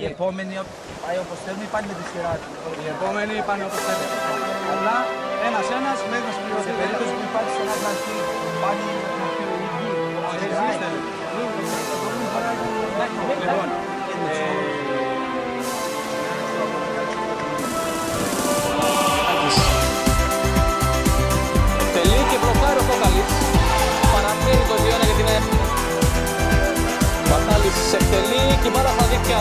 Οι επόμενοι πάει όπως θέλουν ή πάνε με τη σειρά του. Οι επόμενοι πάνε όπως θέλουν. Αλλά ένας-ένας μέχρι να Σε συμπληρωθεί. περίπτωση που υπάρχει σε ένα πλαστή, πάλι να πει ο ίδιος. Λοιπόν, Τελεί και μπλοκάρει ο Κόκαλης. Παραμένει το 2-1 για την ΕΕ. Μπατάλης εκτελεί και η μπάλα στα δίκτυα.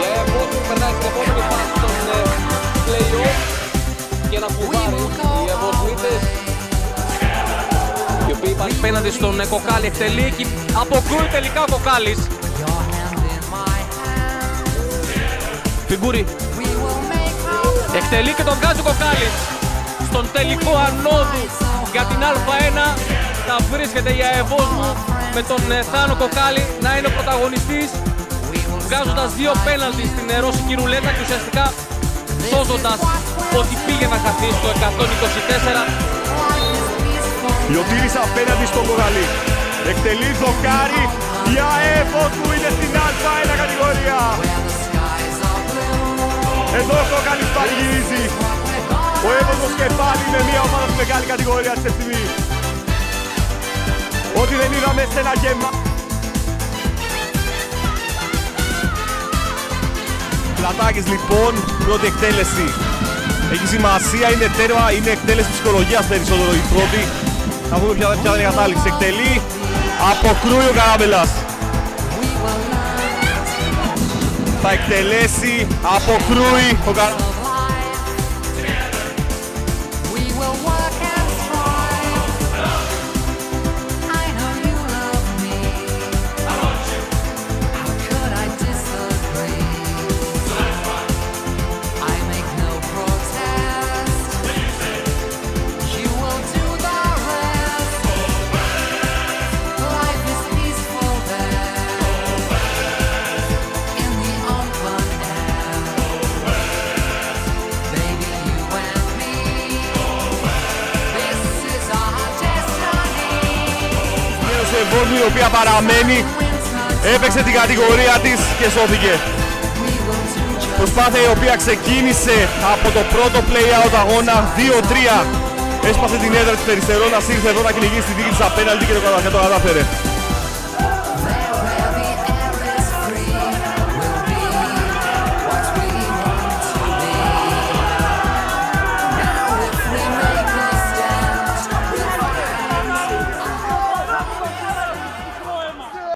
Η ΕΕ που περνάει στην επόμενη φάση των ε, play-off και ένα κουβάρι. Οι Ευωσμίτες οι οποίοι υπάρχει πέναντι στον ε, Κοκάλη εκτελεί και αποκλούει τελικά ο Κοκάλης. Φιγκούρι Εκτελεί και τον βγάζει ο Κοκάλης στον τελικό ανόδου για την Α1 θα βρίσκεται η ΑΕΒΟΣ μου με τον ε, Θάνο Κοκάλη να είναι ο πρωταγωνιστής βγάζοντας δύο πέναλτι στην ε, ρώσικη ρουλέτα και ουσιαστικά σώζοντας ότι πήγε να χαθεί στο 124 Λιωτήρης απέναντι στον Κογαλή. Εκτελεί δοκάρι. Η ΑΕΦΟ του είναι στην Α1 κατηγορία. Εδώ ο Κόκαλης πανηγυρίζει. Ο Εύωσος και πάλι είναι μια ομάδα στη μεγάλη κατηγορία της ευθυμή. Ό,τι δεν είδαμε σε ένα γεμά... Πλατάκης λοιπόν, πρώτη εκτέλεση. Έχει σημασία, είναι τέρμα, είναι εκτέλεση ψυχολογίας περισσότερο η πρώτη. Θα δούμε ποια, ποια δεν είναι η κατάληξη. Εκτελεί, αποκρούει ο Καράμπελας. Θα εκτελέσει, αποκρούει ο Καράμπελας. Σε Βόλμη, η οποία παραμένει, έπαιξε την κατηγορία της και σώθηκε. We will do just Προσπάθεια η οποία ξεκίνησε από το πρώτο play-out αγώνα 2-3. Έσπασε την έδρα της Περιστερώνας, ήρθε εδώ να κυνηγήσει τη δίκη της απέναντι και το καταφέρε.